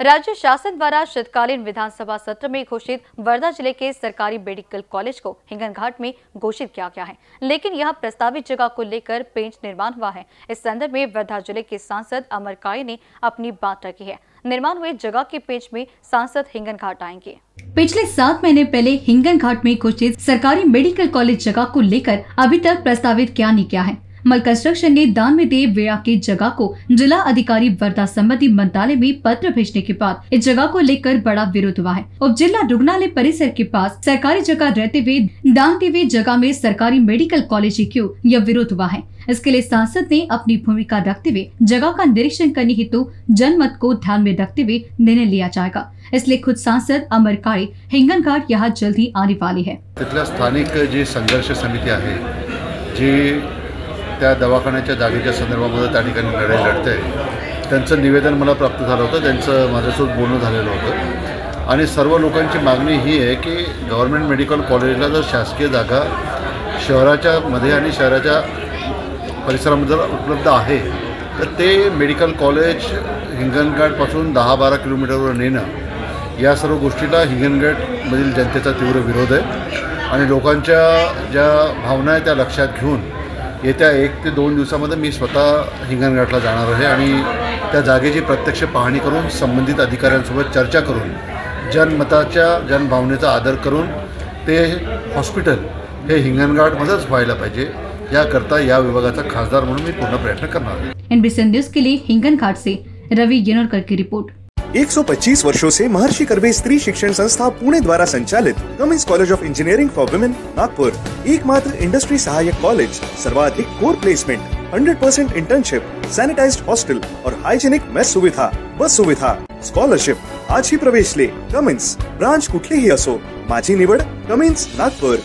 राज्य शासन द्वारा शीतकालीन विधानसभा सत्र में घोषित वर्धा ज़िले के सरकारी मेडिकल कॉलेज को हिंगन घाट में घोषित किया गया है। लेकिन यह प्रस्तावित जगह को लेकर पेंच निर्माण हुआ है। इस संदर्भ में वर्धा ज़िले के सांसद अमर काय ने अपनी बात रखी है। निर्माण हुए जगह के पेज में सांसद हिंगन घाट आएँगे। पिछले सात महीने पहले हिंगन घाट में घोषित सरकारी मेडिकल कॉलेज जगह को लेकर अभी तक प्रस्तावित क्या नहीं किया है। मल कंस्ट्रक्शन ने दान में दे वेया की जगह को जिला अधिकारी वर्धा संबंधी मंत्रालय में पत्र भेजने के बाद इस जगह को लेकर बड़ा विरोध हुआ है। उप जिला रुग्णालय परिसर के पास सरकारी जगह रहते हुए दान दी हुई जगह में सरकारी मेडिकल कॉलेज क्यों यह विरोध हुआ है। इसके लिए सांसद ने अपनी भूमिका रखते हुए जगह का निरीक्षण करने हेतु जनमत को ध्यान में रखते हुए निर्णय लिया जाएगा। इसलिए खुद सांसद अमर काळे हिंगन घाट यहाँ जल्द ही आने वाली है। तिथल्या स्थानिक जी संघर्ष समिती आहे जी त्या दवाखान्याच्या जागेच्या संदर्भामध्ये त्या ठिकाणी लढाई लढते. त्यांचं निवेदन मला प्राप्त झालं होतं. त्यांचं माझ्यासोबत बोलणं झालेलं होतं. आणि सर्व लोकांची मागणी ही आहे की गव्हर्मेंट मेडिकल कॉलेजला जर शासकीय जागा शहराच्या मध्ये आणि शहराच्या परिसरामध्ये जर उपलब्ध आहे तर ते मेडिकल कॉलेज हिंगणघाटपासून दहा बारा किलोमीटरवर नेणं या सर्व गोष्टीला हिंगणघाटमधील जनतेचा तीव्र विरोध आहे. आणि लोकांच्या ज्या भावना आहेत त्या लक्षात घेऊन येत्या एक ते दोन दिवसामध्ये मी स्वतः हिंगणघाटला जाणार आहे आणि त्या जागेची प्रत्यक्ष पाहणी करून संबंधित अधिकाऱ्यांसोबत चर्चा करून जनमताच्या जनभावनेचा आदर करून ते हॉस्पिटल हे हिंगणघाटमध्येच व्हायला पाहिजे याकरता या विभागाचा खासदार म्हणून मी पूर्ण प्रयत्न करणार आहे. एनबीसी न्यूज के लिए हिंगणघाट से रवि येनोरकर की रिपोर्ट। 125 वर्षों से महर्षि करबे स्त्री शिक्षण संस्था पुणे द्वारा संचालित Cummins college of engineering for women Nagpur. एकमात्र इंडस्ट्री सहायक कॉलेज सर्वाधिक core placement 100 percent internship sanitized hostel और हाइजेनिक मेस सुविधा, बस सुविधा। स्कॉलरशिप आज ही प्रवेश ले। कमिन्स ब्रांच कुठलीही असो। माझी निवड कमिन्स नागपूर।